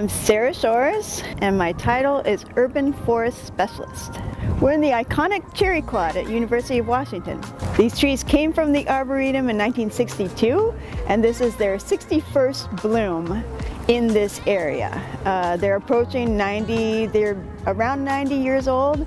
I'm Sara Shores and my title is Urban Forest Specialist. We're in the iconic cherry quad at University of Washington. These trees came from the Arboretum in 1962 and this is their 61st bloom in this area. Uh, they're approaching 90, they're around 90 years old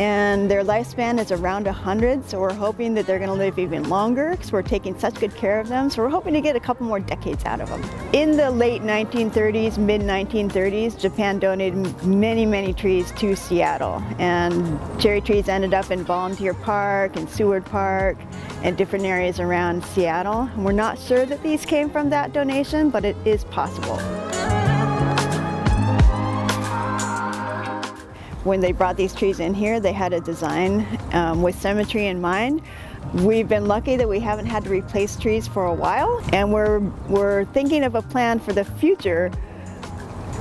and their lifespan is around 100 so we're hoping that they're going to live even longer because we're taking such good care of them so we're hoping to get a couple more decades out of them. In the late 1930s, mid 1930s, Japan donated many many trees to Seattle and cherry trees ended up in Volunteer Park and Seward Park and different areas around Seattle. We're not sure that these came from that donation but it is possible. When they brought these trees in here, they had a design um, with symmetry in mind. We've been lucky that we haven't had to replace trees for a while, and we're, we're thinking of a plan for the future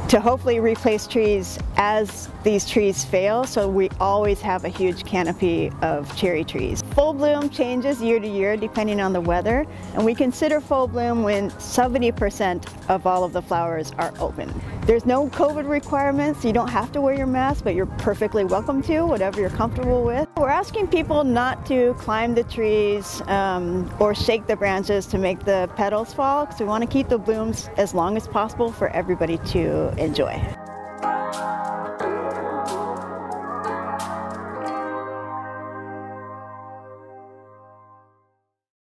to hopefully replace trees as these trees fail so we always have a huge canopy of cherry trees. Full bloom changes year to year depending on the weather and we consider full bloom when 70% of all of the flowers are open. There's no COVID requirements, you don't have to wear your mask but you're perfectly welcome to, whatever you're comfortable with. We're asking people not to climb the trees um, or shake the branches to make the petals fall because we want to keep the blooms as long as possible for everybody to enjoy.